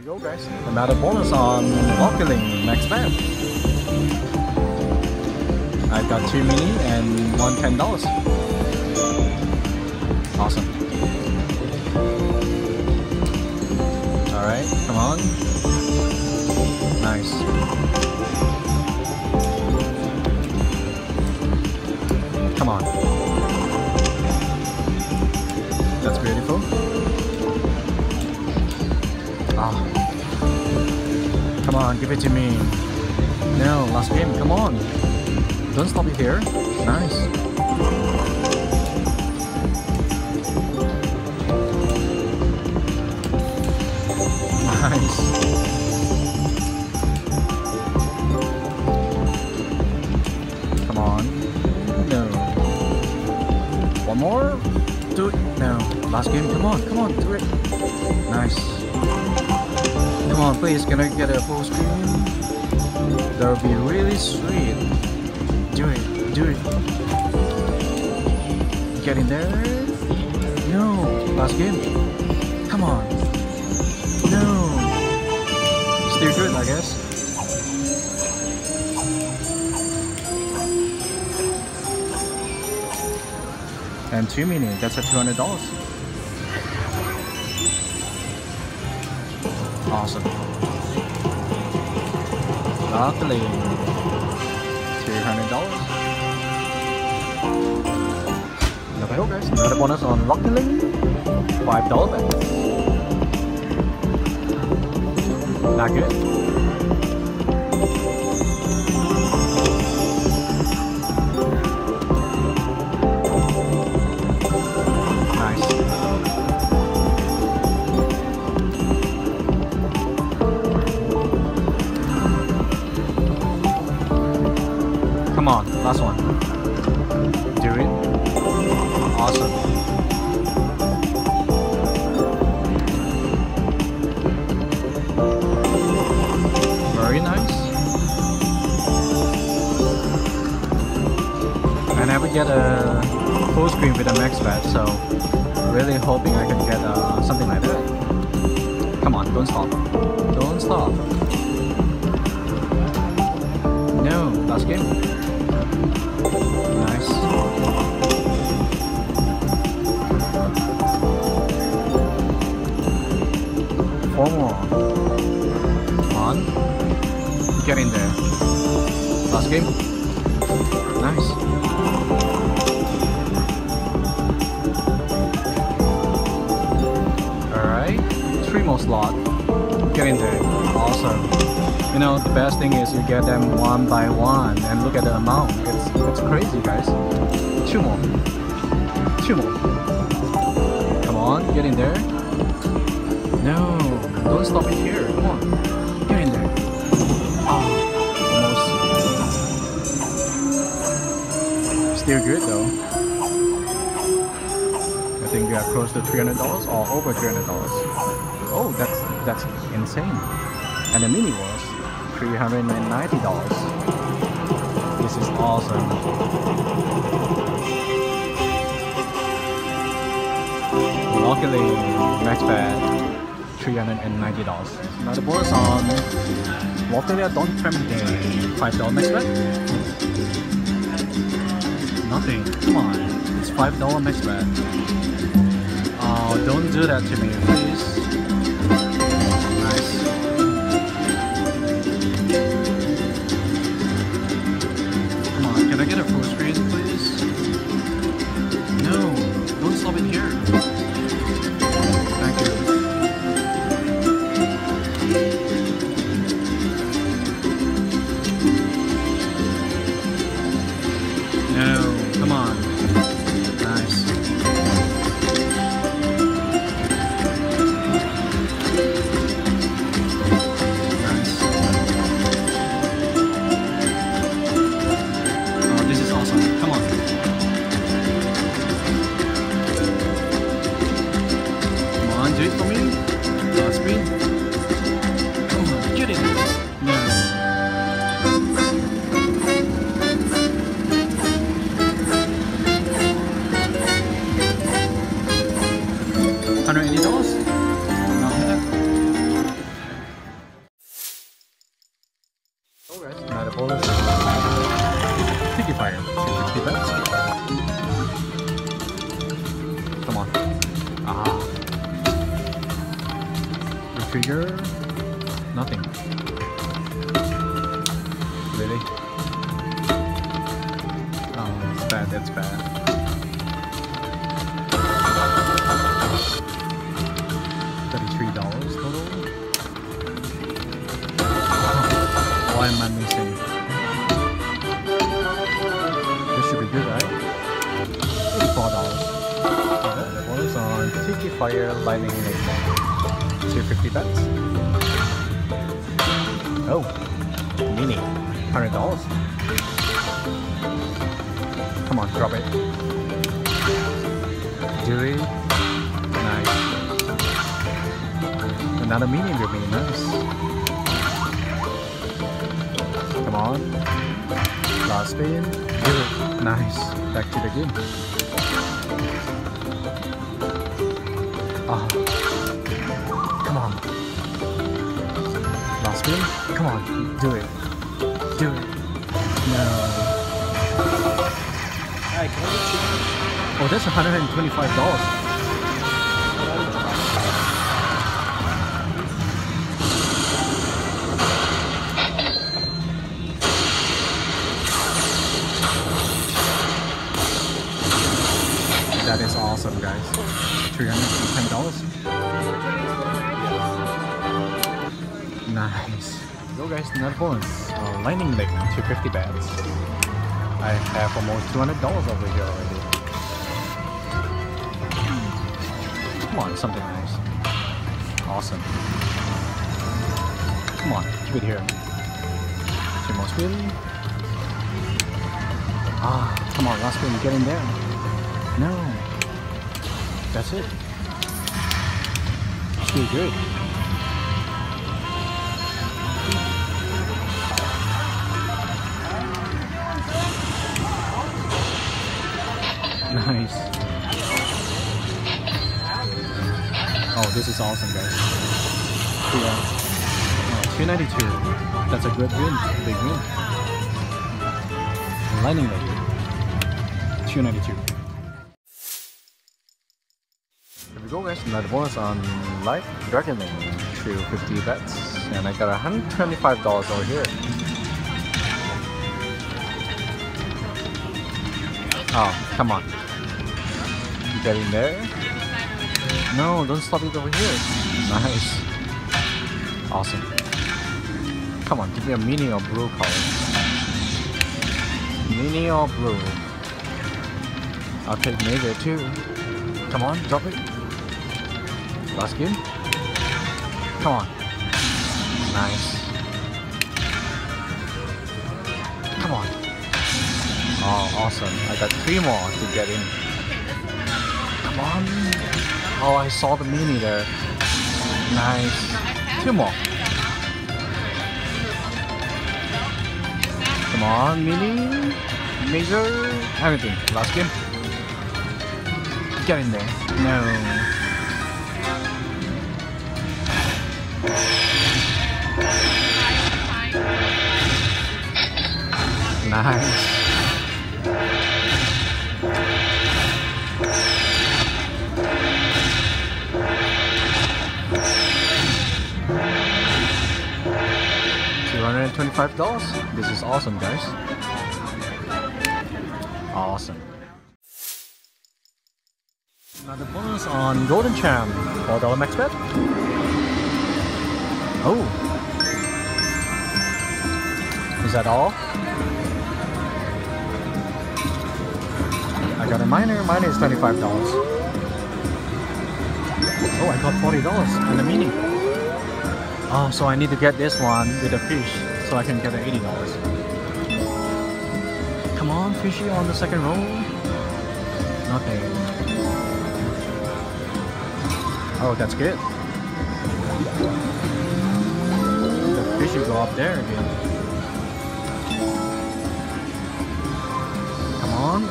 We go guys. Another bonus on Walking Max Map. I've got two mini and one ten dollars. Awesome. Alright, come on. Nice. Come on. That's beautiful. Ah. Come on, give it to me. No, last game, come on. Don't stop it here. Nice. Nice. Come on. No. One more. Do it. No. Last game. Come on. Come on. Do it. Nice. Come on, please, can I get a full screen? That would be really sweet. Do it, do it. Get in there. No, last game. Come on. No. Still good, I guess. And two minutes, that's at $200. Awesome. Lovely. Two hundred dollars. Another hill guys. Another bonus on Rocket League. Five dollar bet. Not good. So really hoping I can get uh, something like that. Come on, don't stop. Don't stop. No, last game. Nice. Four more. Come on. Get in there. Last game. Nice. Three more slot. Get in there. Awesome. You know, the best thing is you get them one by one and look at the amount. It's it's crazy guys. Two more. Two more. Come on, get in there. No, don't stop it here. Come on. Get in there. Ah, almost. Still good though. I think we are close to $300 or over $300. Oh, that's that's insane. And the mini was $390. This is awesome. Luckily, max bet $390. Now on Walker Don't Tremble Five dollar max bet. Nothing. Come on. It's five dollar max bet. Oh, don't do that to me, please. $180. Oh, right. Not a bonus. Sticky fire. Come on. Ah. Refigure. Nothing. Really? Oh, that's bad, that's bad. Fire Lightning Link. 250 bets. Oh, mini, hundred dollars. Come on, drop it. It. Nice. Another mini will be nice. Come on. Last spin. It. Nice. Back to the game. Come on. Do it. Do it. No. Oh, that's $125. That is awesome, guys. $310. Nice. Go guys, another bonus. Uh, Lightning Link, 250 bats. I have almost $200 over here already. Come on, something nice. Awesome. Come on, keep it here. Two more spin. Ah, come on, last spin, get in there. No. That's it. Still good. This is awesome, guys. Yeah. Oh, 292. That's a good win. Big win. Lightning Link. 292. Here we go, guys. Another bonus on Light Dragon Link. 250 bets. And I got $125 over here. Oh, come on. You get in there? No, don't stop it over here. Nice. Awesome. Come on, give me a mini or blue color. Mini or blue. I'll take too. Come on, drop it. Last game. Come on. Nice. Come on. Oh, awesome. I got three more to get in. Come on. Oh, I saw the mini there. Nice. Two more. Come on, mini. Major. Everything. Last game. Get in there. No. Nice. $225. This is awesome, guys. Awesome. Another bonus on Golden Charm. $4 max bet. Oh. Is that all? I got a minor. Mine is $25. Oh, I got $40 and a mini. Oh, so I need to get this one with a fish so I can get the $80. Come on, fishy on the second row. Nothing. Oh, that's good. The fishy go up there again. Come on.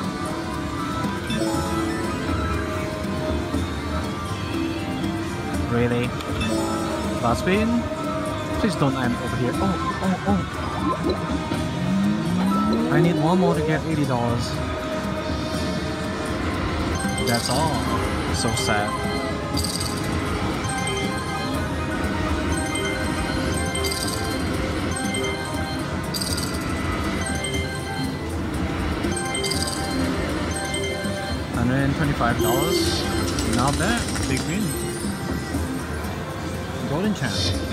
Really? Last bin. Please don't end over here. Oh, oh, oh. I need one more to get $80. That's all. So sad. $125. Not bad. Big win. Golden Charm.